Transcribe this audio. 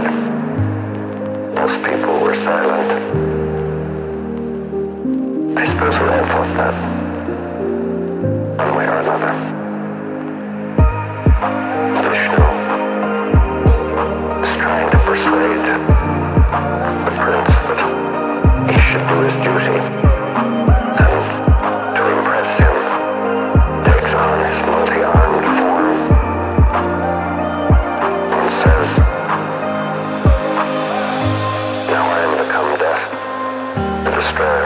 cried. Most people were silent. The